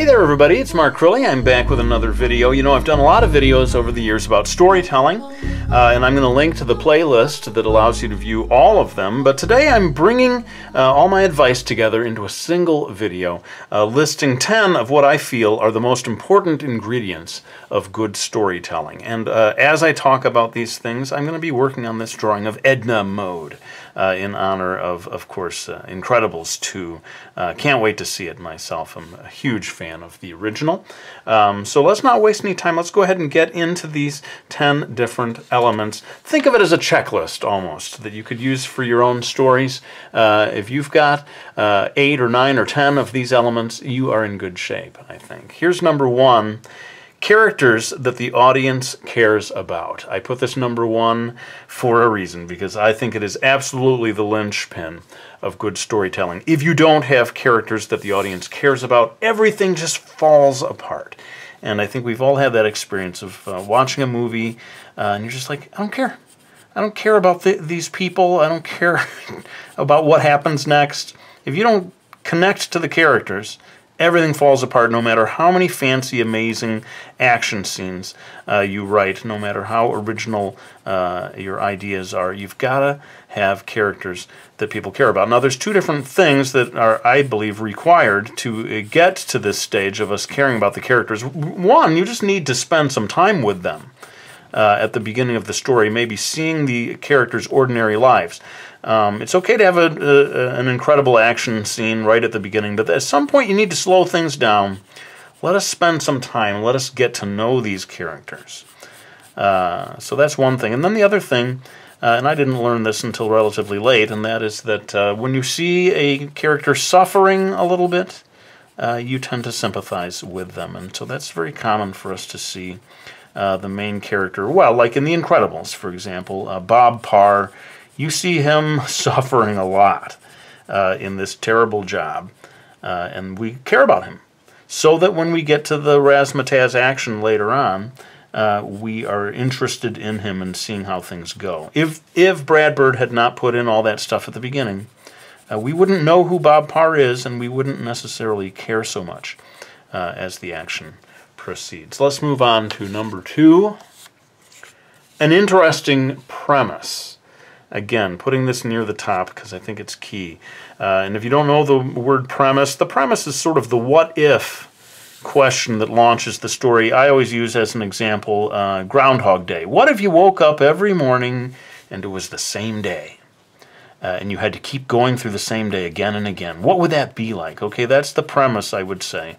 Hey there everybody, it's Mark Crilley. I'm back with another video. You know, I've done a lot of videos over the years about storytelling, uh, and I'm going to link to the playlist that allows you to view all of them. But today I'm bringing uh, all my advice together into a single video, uh, listing 10 of what I feel are the most important ingredients of good storytelling. And uh, as I talk about these things, I'm going to be working on this drawing of Edna Mode uh, in honor of, of course, uh, Incredibles 2. can't wait to see it myself. I'm a huge fan of the original. Um, so let's not waste any time. Let's go ahead and get into these 10 different elements. Think of it as a checklist almost that you could use for your own stories. Uh, if you've got uh, 8 or 9 or 10 of these elements, you are in good shape, I think. Here's number one characters that the audience cares about. I put this number one for a reason because I think it is absolutely the linchpin of good storytelling. If you don't have characters that the audience cares about, everything just falls apart. And I think we've all had that experience of uh, watching a movie uh, and you're just like, I don't care. I don't care about th these people. I don't care about what happens next. If you don't connect to the characters, everything falls apart no matter how many fancy, amazing action scenes uh, you write, no matter how original uh, your ideas are. You've got to have characters that people care about. Now, there's two different things that are, I believe, required to uh, get to this stage of us caring about the characters. One, you just need to spend some time with them. Uh, at the beginning of the story, maybe seeing the characters' ordinary lives. Um, it's okay to have a, a, an incredible action scene right at the beginning, but at some point you need to slow things down. Let us spend some time. Let us get to know these characters. Uh, so that's one thing. And then the other thing, uh, and I didn't learn this until relatively late, and that is that uh, when you see a character suffering a little bit, uh, you tend to sympathize with them. And so that's very common for us to see uh, the main character. Well, like in The Incredibles, for example, uh, Bob Parr you see him suffering a lot uh, in this terrible job, uh, and we care about him. So that when we get to the razzmatazz action later on, uh, we are interested in him and seeing how things go. If if Brad Bird had not put in all that stuff at the beginning, uh, we wouldn't know who Bob Parr is, and we wouldn't necessarily care so much as the action proceeds. Let's move on to number two. An interesting premise. Again, putting this near the top because I think it's key. Uh, and if you don't know the word premise, the premise is sort of the what if question that launches the story. I always use as an example uh, Groundhog Day. What if you woke up every morning and it was the same day? Uh, and you had to keep going through the same day again and again. What would that be like? Okay, that's the premise, I would say,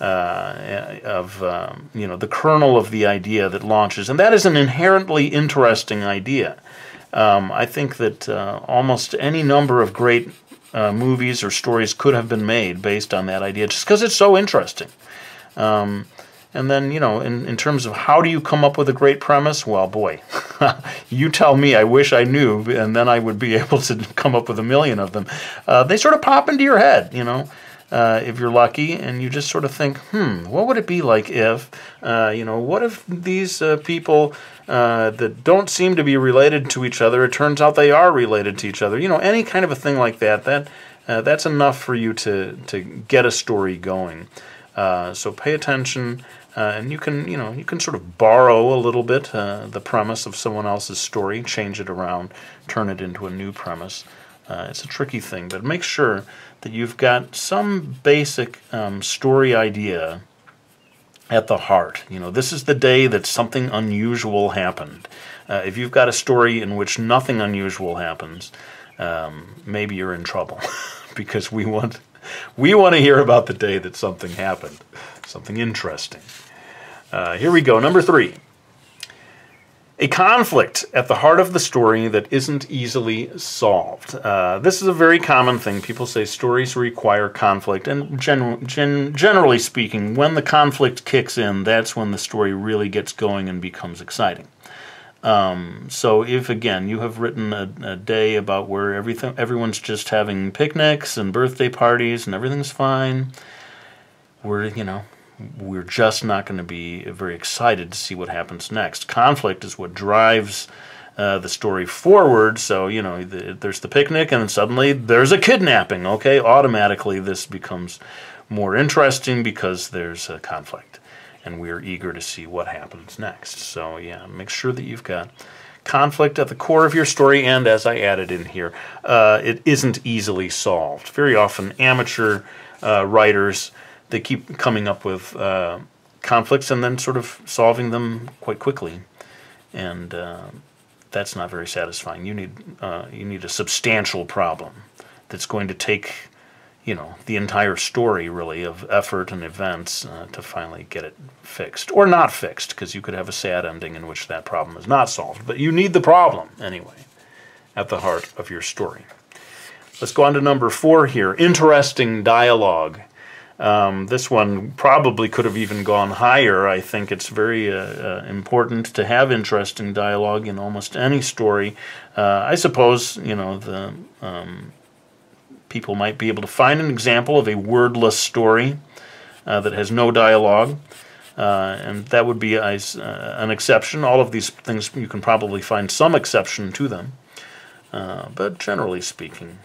uh, of um, you know the kernel of the idea that launches, and that is an inherently interesting idea. Um, I think that uh, almost any number of great uh, movies or stories could have been made based on that idea, just because it's so interesting. Um, and then, you know, in, in terms of how do you come up with a great premise? Well, boy, you tell me. I wish I knew, and then I would be able to come up with a million of them. Uh, they sort of pop into your head, you know uh, if you're lucky, and you just sort of think, hmm, what would it be like if, uh, you know, what if these uh, people uh, that don't seem to be related to each other, it turns out they are related to each other? You know, any kind of a thing like that. That uh, that's enough for you to to get a story going. Uh, so pay attention. and you can, you know, you can sort of borrow a little bit the premise of someone else's story, change it around, turn it into a new premise. Uh, it's a tricky thing, but make sure that you've got some basic um, story idea at the heart. You know, this is the day that something unusual happened. Uh, if you've got a story in which nothing unusual happens, um, maybe you're in trouble because we want we want to hear about the day that something happened, something interesting. Uh, here we go. Number three a conflict at the heart of the story that isn't easily solved. Uh, this is a very common thing. People say stories require conflict, and gen gen generally speaking, when the conflict kicks in, that's when the story really gets going and becomes exciting. Um, so if again you have written a, a, day about where everything everyone's just having picnics and birthday parties and everything's fine, we're you know we're just not going to be very excited to see what happens next. Conflict is what drives uh, the story forward. So, you know, the, there's the picnic, and suddenly there's a kidnapping. Okay, automatically this becomes more interesting because there's a conflict and we're eager to see what happens next. So yeah, make sure that you've got conflict at the core of your story, and as I added in here, uh, it isn't easily solved. Very often, amateur uh, writers they keep coming up with uh, conflicts and then sort of solving them quite quickly, and uh, that's not very satisfying. You need uh, you need a substantial problem that's going to take you know the entire story really of effort and events uh, to finally get it fixed. Or not fixed because you could have a sad ending in which that problem is not solved but you need the problem anyway at the heart of your story. Let's go on to number four here. Interesting dialogue um, this one probably could have even gone higher. I think it's very uh, uh, important to have interesting dialogue in almost any story. Uh, I suppose you know the um, people might be able to find an example of a wordless story uh, that has no dialogue. Uh, and that would be uh, an exception. All of these things, you can probably find some exception to them. But generally speaking,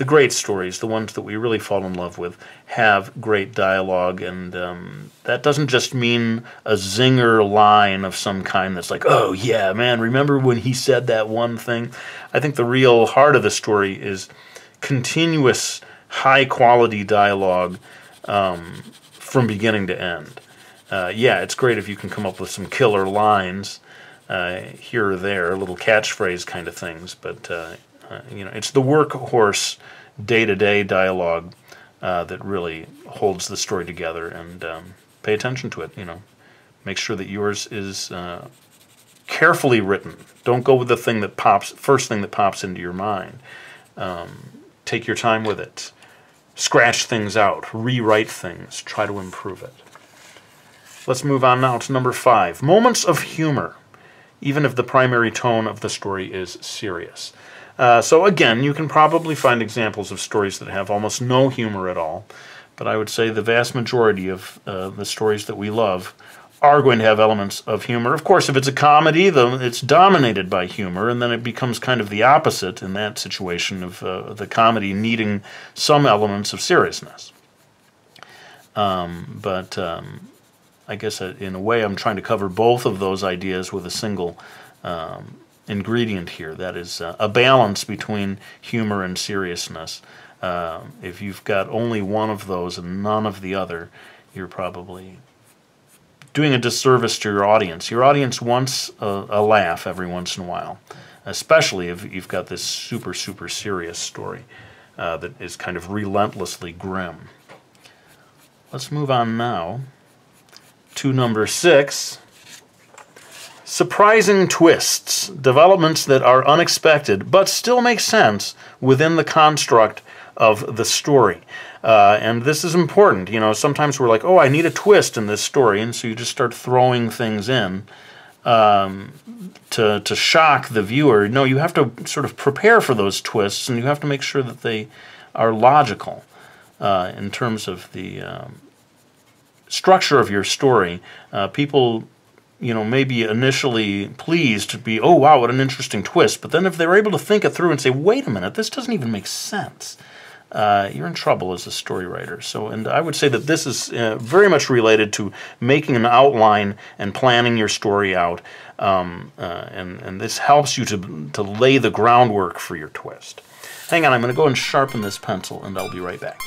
the great stories, the ones that we really fall in love with, have great dialogue. And um, that doesn't just mean a zinger line of some kind that's like, oh, yeah, man, remember when he said that one thing? I think the real heart of the story is continuous high quality dialogue um, from beginning to end. Uh, yeah, it's great if you can come up with some killer lines uh, here or there, little catchphrase kind of things, but uh, uh you know, it's the workhorse day to day dialogue uh, that really holds the story together. And um, pay attention to it. You know, make sure that yours is uh, carefully written. Don't go with the thing that pops first thing that pops into your mind. Um, Take your time with it. Scratch things out, rewrite things, try to improve it. Let's move on now to number five moments of humor, even if the primary tone of the story is serious. Uh, so, again, you can probably find examples of stories that have almost no humor at all, but I would say the vast majority of uh, the stories that we love are going to have elements of humor. Of course, if it's a comedy, then it's dominated by humor, and then it becomes kind of the opposite in that situation of uh, the comedy needing some elements of seriousness. Um, but um, I guess uh, in a way, I'm trying to cover both of those ideas with a single um, ingredient here. That is uh, a balance between humor and seriousness. Uh, if you've got only one of those and none of the other, you're probably doing a disservice to your audience. Your audience wants a, a, laugh every once in a while, especially if you've got this super, super serious story uh, that is kind of relentlessly grim. Let's move on now to number six surprising twists, developments that are unexpected but still make sense within the construct of the story. Uh, and this is important. You know, sometimes we're like, oh, I need a twist in this story, and so you just start throwing things in um, to to shock the viewer. No, you have to sort of prepare for those twists, and you have to make sure that they are logical uh, in terms of the um, structure of your story. Uh, people you know, maybe initially pleased to be, oh, wow, what an interesting twist. But then if they're able to think it through and say, wait a minute, this doesn't even make sense, uh, you're in trouble as a story writer. So, and I would say that this is uh, very much related to making an outline and planning your story out, um, uh, and and this helps you to to lay the groundwork for your twist. Hang on, I'm going to go and sharpen this pencil, and I'll be right back.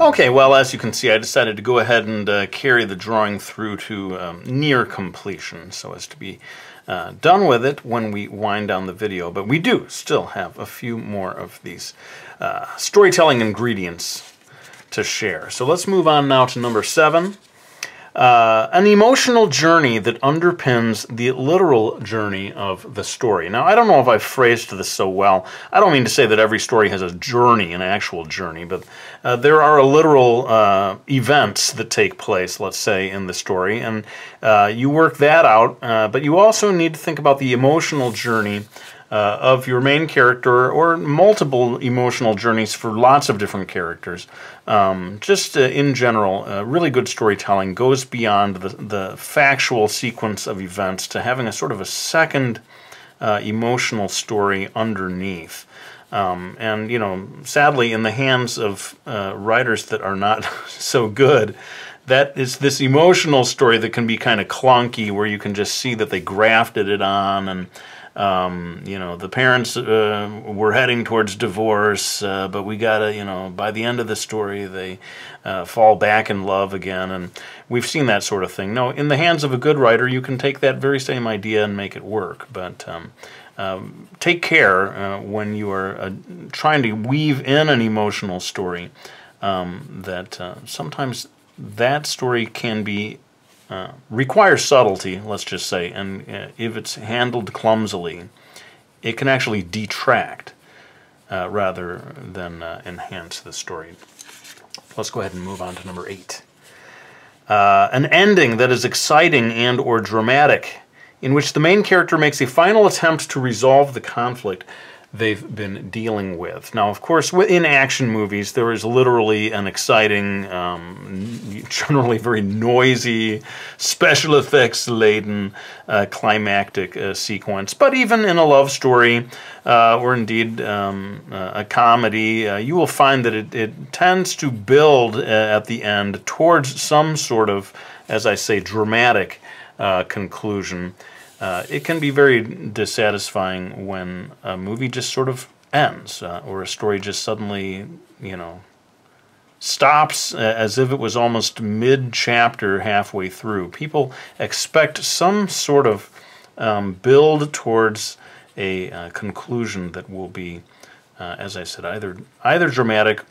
Okay, well, as you can see, I decided to go ahead and uh, carry the drawing through to um, near completion so as to be uh, done with it when we wind down the video. But we do still have a few more of these uh, storytelling ingredients to share. So let's move on now to number seven. Uh, an emotional journey that underpins the literal journey of the story. Now, I don't know if I phrased this so well. I don't mean to say that every story has a journey, an actual journey, but uh, there are literal uh, events that take place, let's say, in the story, and uh, you work that out, uh, but you also need to think about the emotional journey uh, of your main character or multiple emotional journeys for lots of different characters. Um, just uh, in general, uh, really good storytelling goes beyond the, the factual sequence of events to having a sort of a second uh, emotional story underneath. Um, and, you know, sadly, in the hands of uh, writers that are not so good, that is this emotional story that can be kind of clunky where you can just see that they grafted it on and um, you know, the parents uh, were heading towards divorce, uh, but we gotta, you know, by the end of the story, they uh, fall back in love again, and we've seen that sort of thing. No, in the hands of a good writer, you can take that very same idea and make it work, but. Um, um, take care uh, when you are uh, trying to weave in an emotional story um, that uh, sometimes that story can be uh, requires subtlety, let's just say, and uh, if it's handled clumsily, it can actually detract uh, rather than uh, enhance the story. Let's go ahead and move on to number eight. Uh, an ending that is exciting and or dramatic, in which the main character makes a final attempt to resolve the conflict they've been dealing with. Now, of course, in action movies, there is literally an exciting, um, generally very noisy, special effects laden uh, climactic uh, sequence. But even in a love story, uh, or indeed um, uh, a comedy, uh, you will find that it, it tends to build uh, at the end towards some sort of, as I say, dramatic conclusion uh, it can be very dissatisfying when a movie just sort of ends uh, or a story just suddenly, you know, stops as if it was almost mid chapter halfway through. People expect some sort of um, build towards a uh, conclusion that will be, uh, as I said, either either dramatic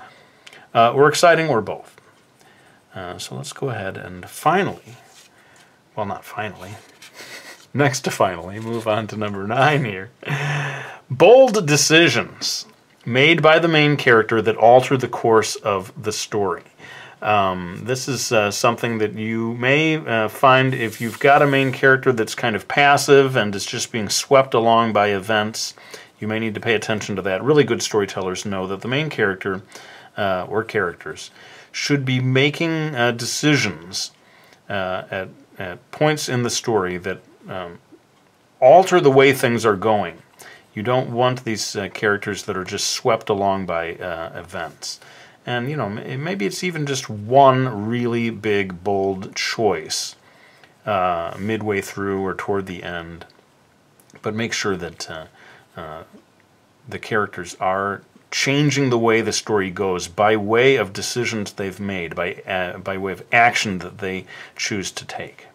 uh, or exciting or both. Uh, so let's go ahead and finally, well, not finally, Next to finally move on to number nine here. Bold decisions made by the main character that alter the course of the story. Um, this is uh, something that you may uh, find if you've got a main character that's kind of passive and is just being swept along by events. You may need to pay attention to that. Really good storytellers know that the main character uh, or characters should be making uh, decisions uh, at, at points in the story that um, alter the way things are going. You don't want these uh, characters that are just swept along by uh, events. And, you know, maybe it's even just one really big, bold choice uh, midway through or toward the end. But make sure that uh, uh, the characters are changing the way the story goes by way of decisions they've made, by, uh, by way of action that they choose to take.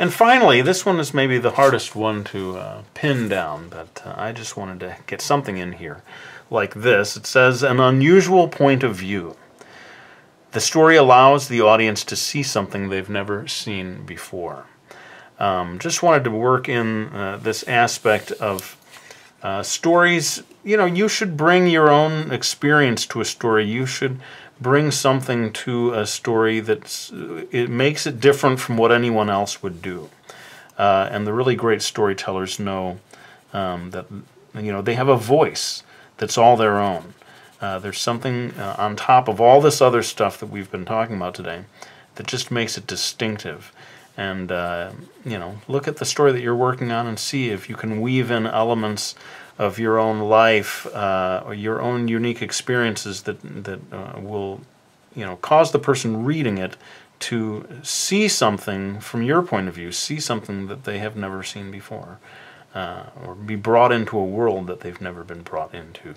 And finally, this one is maybe the hardest one to uh, pin down, but uh, I just wanted to get something in here like this. It says, an unusual point of view. The story allows the audience to see something they've never seen before. Um, just wanted to work in uh, this aspect of uh, stories. You know, you should bring your own experience to a story. You should bring something to a story that it makes it different from what anyone else would do. Uh, and the really great storytellers know um, that you know they have a voice that's all their own. Uh, there's something uh, on top of all this other stuff that we've been talking about today that just makes it distinctive. And uh, you know, look at the story that you're working on and see if you can weave in elements of your own life uh, or your own unique experiences that that uh, will you know cause the person reading it to see something from your point of view, see something that they have never seen before, uh, or be brought into a world that they've never been brought into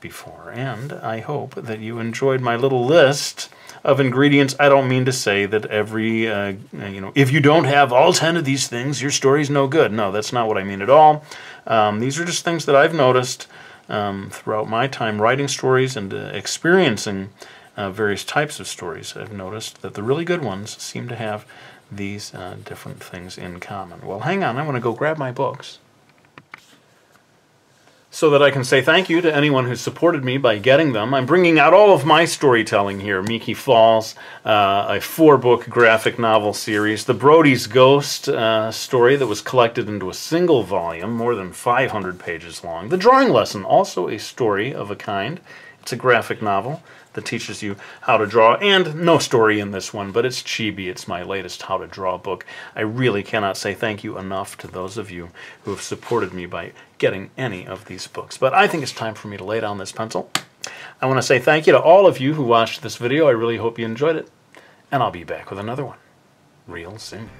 before. And I hope that you enjoyed my little list of ingredients. I don't mean to say that every, uh, you know, if you don't have all 10 of these things, your story's no good. No, that's not what I mean at all. Um, these are just things that I've noticed um, throughout my time writing stories and uh, experiencing uh, various types of stories, I've noticed that the really good ones seem to have these uh, different things in common. Well, hang on, I want to go grab my books so that I can say thank you to anyone who supported me by getting them. I'm bringing out all of my storytelling here. Miki Falls, uh, a four-book graphic novel series, the Brody's Ghost uh, story that was collected into a single volume, more than 500 pages long. The Drawing Lesson, also a story of a kind. It's a graphic novel that teaches you how to draw, and no story in this one, but it's chibi. It's my latest how to draw book. I really cannot say thank you enough to those of you who have supported me by getting any of these books. But I think it's time for me to lay down this pencil. I want to say thank you to all of you who watched this video. I really hope you enjoyed it, and I'll be back with another one real soon.